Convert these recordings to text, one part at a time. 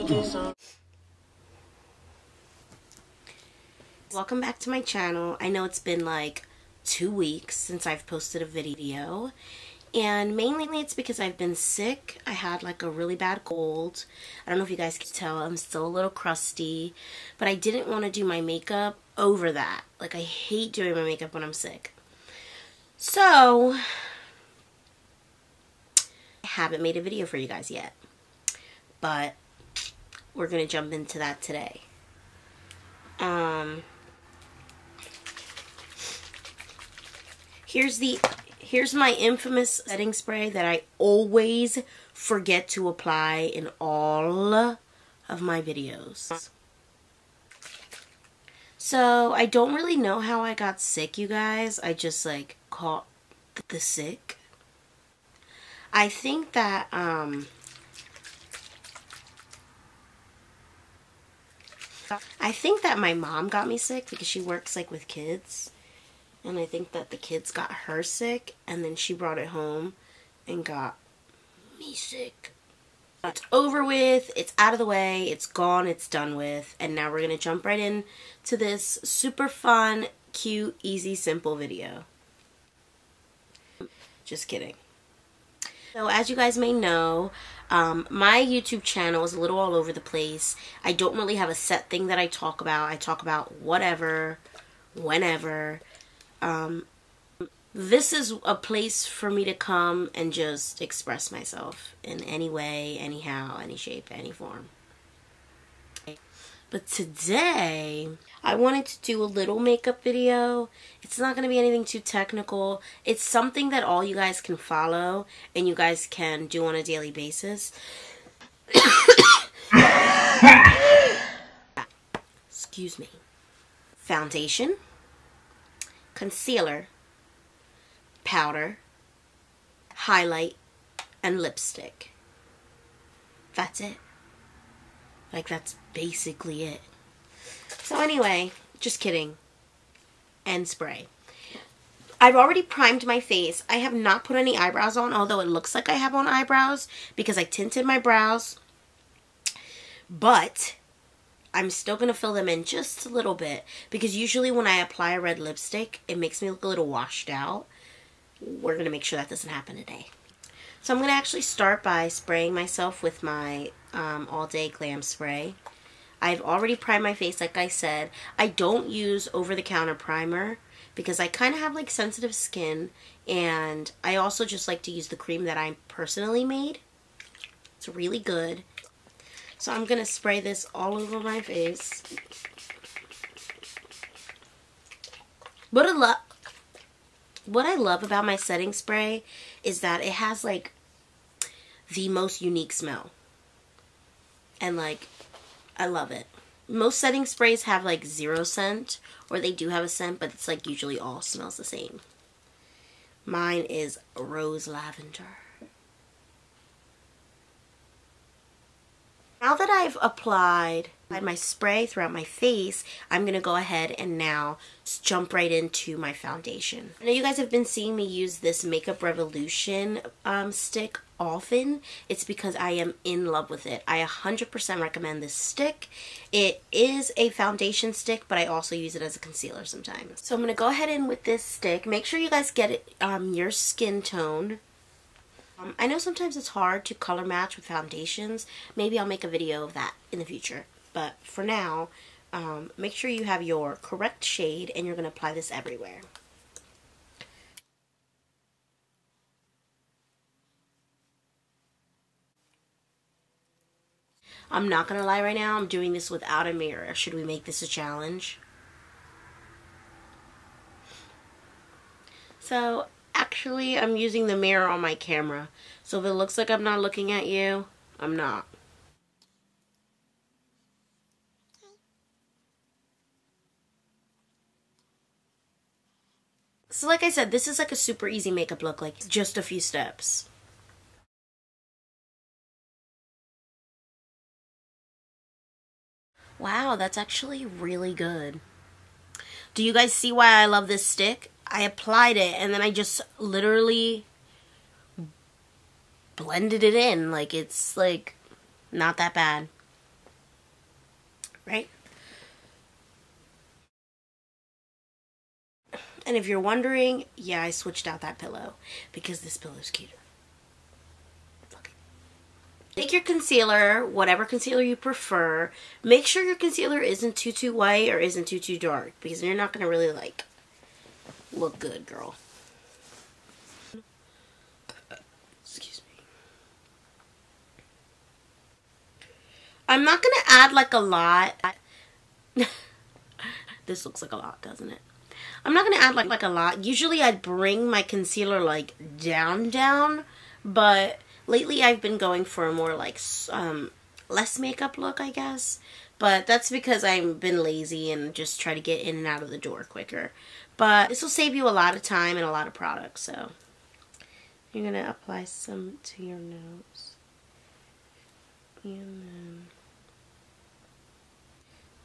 Welcome back to my channel. I know it's been like two weeks since I've posted a video and mainly it's because I've been sick. I had like a really bad cold. I don't know if you guys can tell, I'm still a little crusty, but I didn't want to do my makeup over that. Like I hate doing my makeup when I'm sick. So, I haven't made a video for you guys yet, but we're going to jump into that today. Um, here's the here's my infamous setting spray that I always forget to apply in all of my videos. So, I don't really know how I got sick, you guys. I just, like, caught the sick. I think that, um... I think that my mom got me sick because she works, like, with kids. And I think that the kids got her sick, and then she brought it home and got me sick. It's over with, it's out of the way, it's gone, it's done with, and now we're going to jump right in to this super fun, cute, easy, simple video. Just kidding. So as you guys may know, um, my YouTube channel is a little all over the place. I don't really have a set thing that I talk about. I talk about whatever, whenever. Um, this is a place for me to come and just express myself in any way, anyhow, any shape, any form. But today, I wanted to do a little makeup video. It's not going to be anything too technical. It's something that all you guys can follow and you guys can do on a daily basis. Excuse me. Foundation, concealer, powder, highlight, and lipstick. That's it. Like, that's basically it. So anyway, just kidding. And spray. I've already primed my face. I have not put any eyebrows on, although it looks like I have on eyebrows because I tinted my brows. But I'm still going to fill them in just a little bit because usually when I apply a red lipstick, it makes me look a little washed out. We're going to make sure that doesn't happen today. So I'm going to actually start by spraying myself with my um, All Day Glam Spray. I've already primed my face, like I said. I don't use over-the-counter primer because I kind of have like sensitive skin and I also just like to use the cream that I personally made. It's really good. So I'm going to spray this all over my face. But a lot what I love about my setting spray is that it has like the most unique smell. And like, I love it. Most setting sprays have like zero scent, or they do have a scent, but it's like usually all smells the same. Mine is rose lavender. Now that I've applied my spray throughout my face, I'm going to go ahead and now jump right into my foundation. I know you guys have been seeing me use this Makeup Revolution um, stick often. It's because I am in love with it. I 100% recommend this stick. It is a foundation stick, but I also use it as a concealer sometimes. So I'm going to go ahead in with this stick. Make sure you guys get it um, your skin tone. Um, I know sometimes it's hard to color match with foundations. Maybe I'll make a video of that in the future. But for now, um, make sure you have your correct shade and you're going to apply this everywhere. I'm not going to lie right now, I'm doing this without a mirror. Should we make this a challenge? So, actually, I'm using the mirror on my camera. So if it looks like I'm not looking at you, I'm not. So like I said, this is like a super easy makeup look, like just a few steps. Wow, that's actually really good. Do you guys see why I love this stick? I applied it and then I just literally blended it in. Like it's like not that bad. right? And if you're wondering, yeah, I switched out that pillow because this pillow is cuter. Take your concealer, whatever concealer you prefer. Make sure your concealer isn't too too white or isn't too too dark because you're not going to really like look good, girl. Excuse me. I'm not going to add like a lot. this looks like a lot, doesn't it? I'm not going to add like, like a lot. Usually I bring my concealer like down down, but lately I've been going for a more like um, less makeup look, I guess. But that's because I've been lazy and just try to get in and out of the door quicker. But this will save you a lot of time and a lot of product. So you're going to apply some to your nose. And then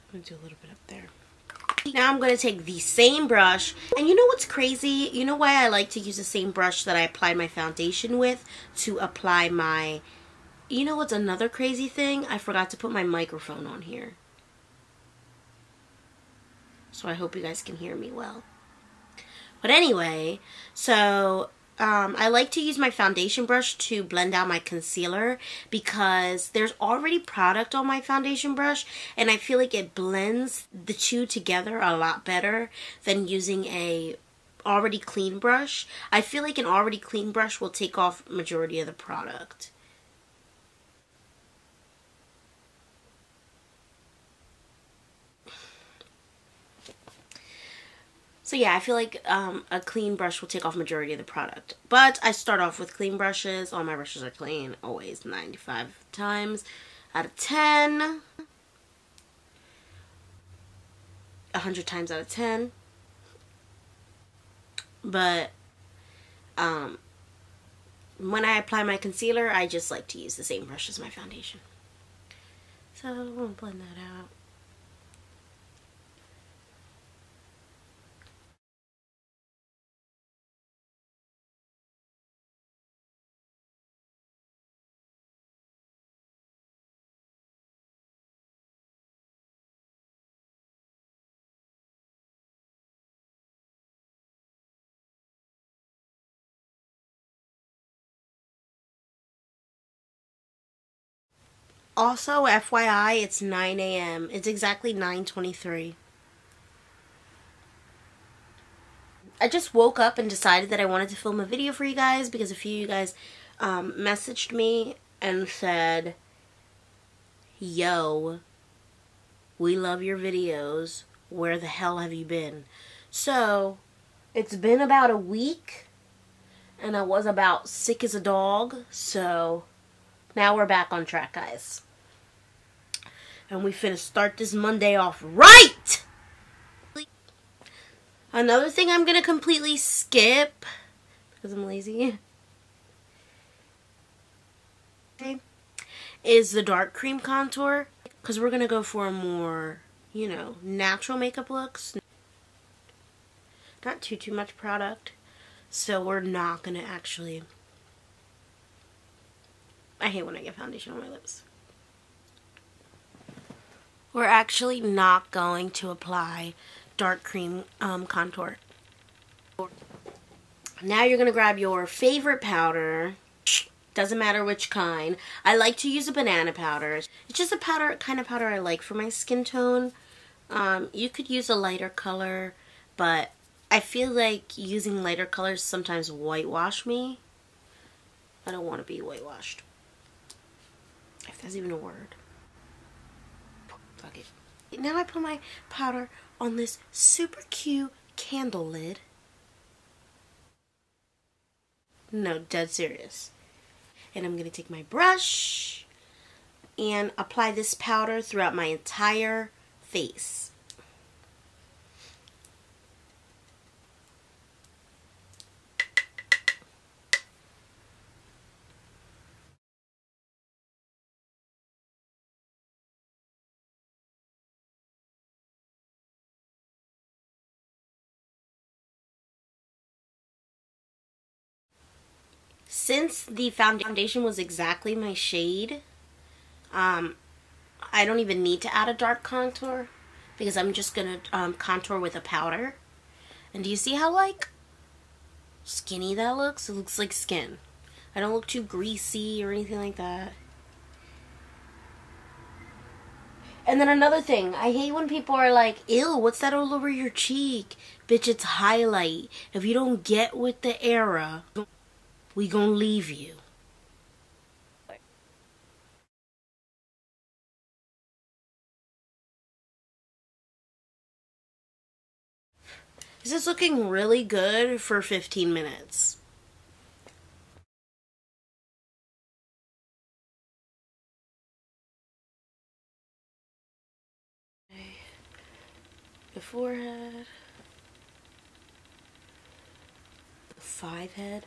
I'm going to do a little bit up there. Now I'm going to take the same brush. And you know what's crazy? You know why I like to use the same brush that I applied my foundation with to apply my... You know what's another crazy thing? I forgot to put my microphone on here. So I hope you guys can hear me well. But anyway, so um, I like to use my foundation brush to blend out my concealer because there's already product on my foundation brush and I feel like it blends the two together a lot better than using a already clean brush. I feel like an already clean brush will take off majority of the product. So yeah, I feel like um, a clean brush will take off majority of the product. But I start off with clean brushes. All my brushes are clean, always 95 times out of 10. 100 times out of 10. But um, when I apply my concealer, I just like to use the same brush as my foundation. So I'm going to blend that out. Also, FYI, it's 9 a.m. It's exactly 9.23. I just woke up and decided that I wanted to film a video for you guys because a few of you guys um, messaged me and said, Yo, we love your videos. Where the hell have you been? So, it's been about a week and I was about sick as a dog. So, now we're back on track, guys. And we finna start this Monday off right! Another thing I'm gonna completely skip, because I'm lazy, is the dark cream contour. Because we're gonna go for a more, you know, natural makeup looks. Not too, too much product. So we're not gonna actually I hate when I get foundation on my lips. We're actually not going to apply dark cream um, contour. Now you're going to grab your favorite powder. Doesn't matter which kind. I like to use a banana powder. It's just a powder, kind of powder I like for my skin tone. Um, you could use a lighter color, but I feel like using lighter colors sometimes whitewash me. I don't want to be whitewashed. If that's even a word. Now I put my powder on this super cute candle lid. No, dead serious. And I'm going to take my brush and apply this powder throughout my entire face. Since the foundation was exactly my shade, um, I don't even need to add a dark contour because I'm just going to um, contour with a powder. And do you see how like skinny that looks? It looks like skin. I don't look too greasy or anything like that. And then another thing, I hate when people are like, ew, what's that all over your cheek? Bitch, it's highlight. If you don't get with the era, we gonna leave you. This is looking really good for 15 minutes. The forehead. The five head.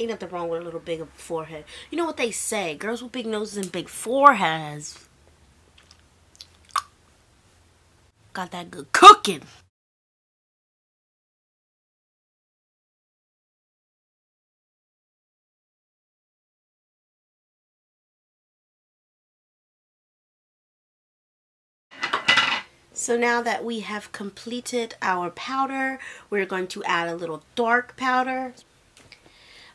Ain't nothing wrong with a little big forehead. You know what they say? Girls with big noses and big foreheads. Got that good cooking. So now that we have completed our powder, we're going to add a little dark powder.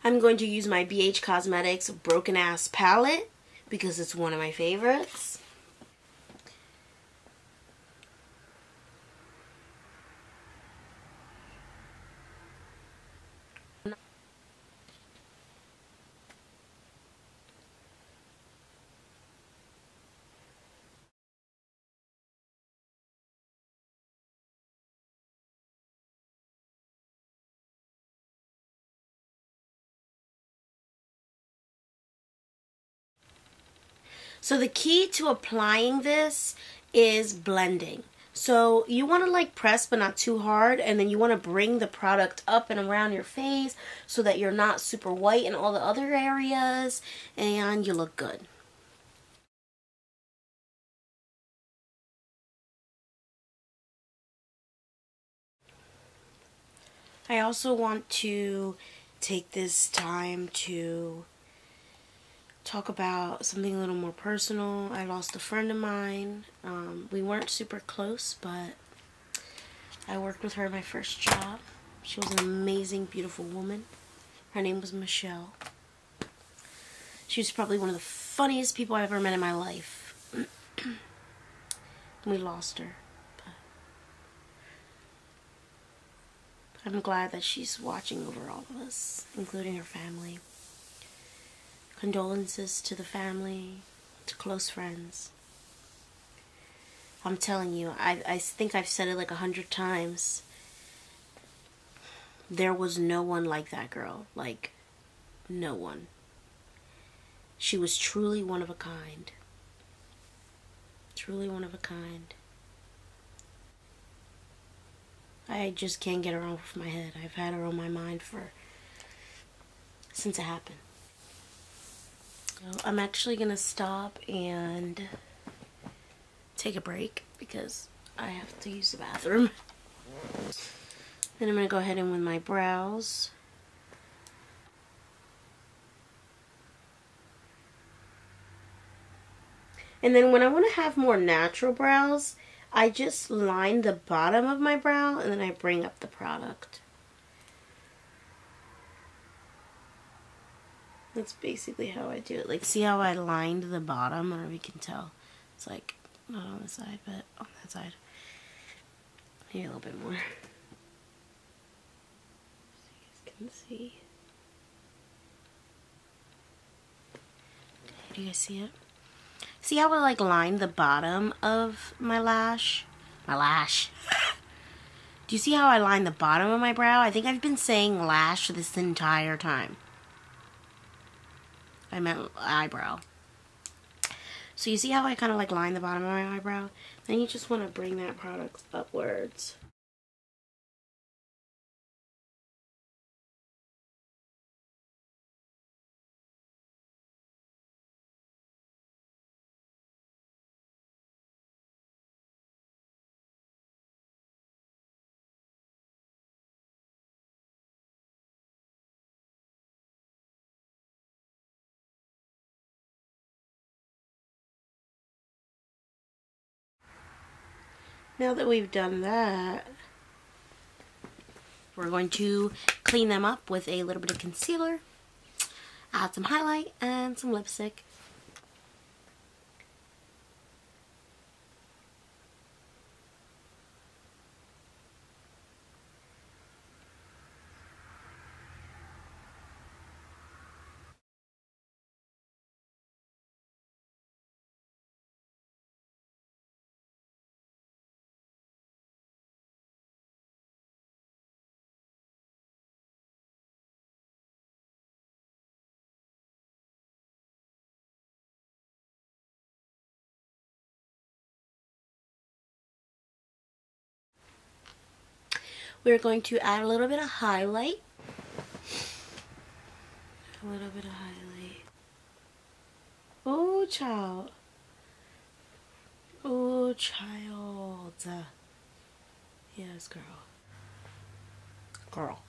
I'm going to use my BH Cosmetics Broken Ass palette because it's one of my favorites. So the key to applying this is blending. So you want to like press but not too hard and then you want to bring the product up and around your face so that you're not super white in all the other areas and you look good. I also want to take this time to talk about something a little more personal. I lost a friend of mine. Um, we weren't super close, but I worked with her my first job. She was an amazing, beautiful woman. Her name was Michelle. She was probably one of the funniest people I ever met in my life. we lost her. But I'm glad that she's watching over all of us, including her family. Condolences to the family, to close friends. I'm telling you, I, I think I've said it like a hundred times. There was no one like that girl. Like, no one. She was truly one of a kind. Truly one of a kind. I just can't get her off my head. I've had her on my mind for since it happened. So I'm actually going to stop and take a break because I have to use the bathroom. Then I'm going to go ahead and with my brows. And then when I want to have more natural brows, I just line the bottom of my brow and then I bring up the product. That's basically how I do it. Like, see how I lined the bottom? If you can tell. It's like, not on the side, but on that side. Here a little bit more. So you guys can see. Do you guys see it? See how I like lined the bottom of my lash? My lash. Do you see how I lined the bottom of my brow? I think I've been saying lash this entire time. I meant eyebrow. So you see how I kind of like line the bottom of my eyebrow? Then you just want to bring that product upwards. Now that we've done that, we're going to clean them up with a little bit of concealer, add some highlight, and some lipstick. We're going to add a little bit of highlight. A little bit of highlight. Oh, child. Oh, child. Yes, girl. Girl.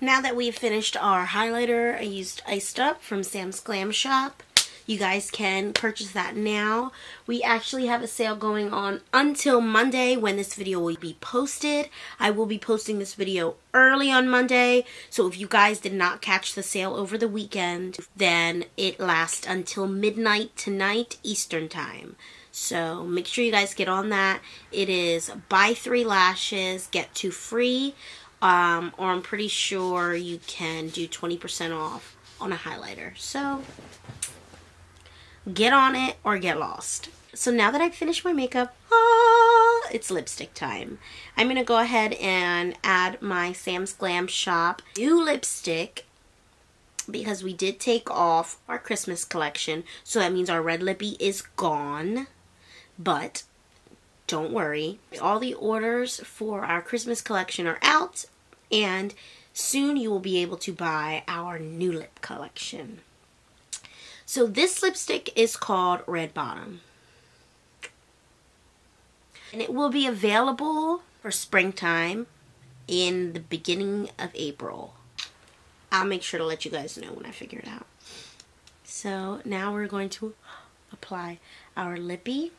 Now that we've finished our highlighter, I used Iced Up from Sam's Glam Shop. You guys can purchase that now. We actually have a sale going on until Monday when this video will be posted. I will be posting this video early on Monday. So if you guys did not catch the sale over the weekend, then it lasts until midnight tonight Eastern time. So make sure you guys get on that. It is buy three lashes, get two free um, or I'm pretty sure you can do 20% off on a highlighter. So get on it or get lost. So now that I've finished my makeup, ah, it's lipstick time. I'm going to go ahead and add my Sam's Glam Shop new lipstick because we did take off our Christmas collection. So that means our red lippy is gone. But don't worry. All the orders for our Christmas collection are out and soon you will be able to buy our new lip collection. So this lipstick is called Red Bottom. And it will be available for springtime in the beginning of April. I'll make sure to let you guys know when I figure it out. So now we're going to apply our lippy.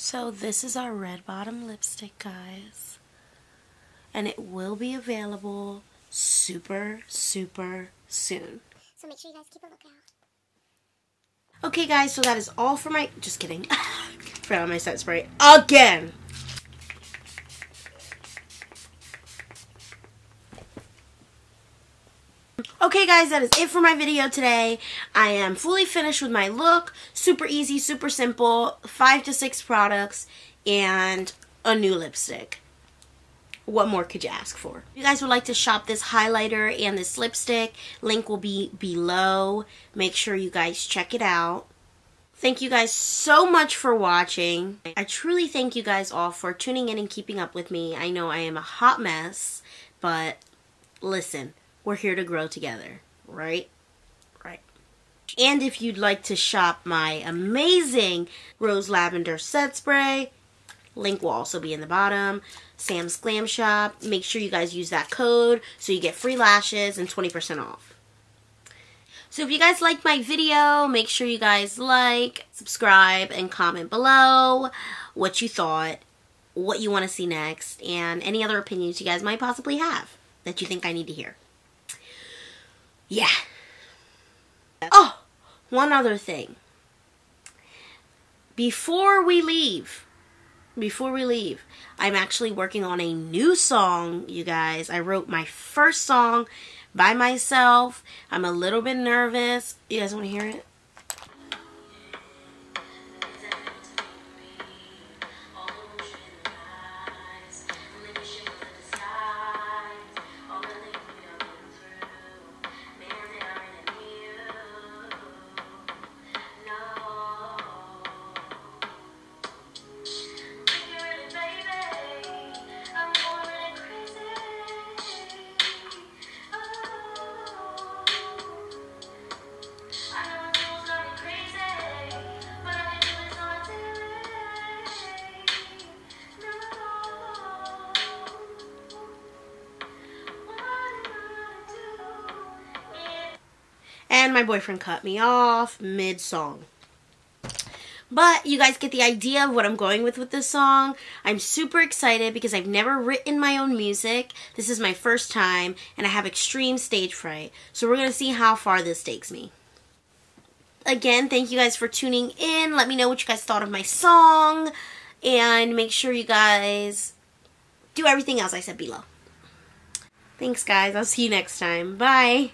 So this is our red bottom lipstick, guys. And it will be available super, super soon. So make sure you guys keep a lookout. Okay, guys, so that is all for my... Just kidding. Forgot my set spray. Again! Okay guys, that is it for my video today. I am fully finished with my look. Super easy, super simple. Five to six products and a new lipstick. What more could you ask for? If you guys would like to shop this highlighter and this lipstick, link will be below. Make sure you guys check it out. Thank you guys so much for watching. I truly thank you guys all for tuning in and keeping up with me. I know I am a hot mess, but listen, we're here to grow together, right? Right. And if you'd like to shop my amazing Rose Lavender Set Spray, link will also be in the bottom. Sam's Glam Shop. Make sure you guys use that code so you get free lashes and 20% off. So if you guys liked my video, make sure you guys like, subscribe, and comment below what you thought, what you want to see next, and any other opinions you guys might possibly have that you think I need to hear. Yeah. Oh, one other thing. Before we leave, before we leave, I'm actually working on a new song, you guys. I wrote my first song by myself. I'm a little bit nervous. You guys want to hear it? My boyfriend cut me off mid song. But you guys get the idea of what I'm going with with this song. I'm super excited because I've never written my own music. This is my first time and I have extreme stage fright. So we're going to see how far this takes me. Again, thank you guys for tuning in. Let me know what you guys thought of my song and make sure you guys do everything else I said below. Thanks guys. I'll see you next time. Bye.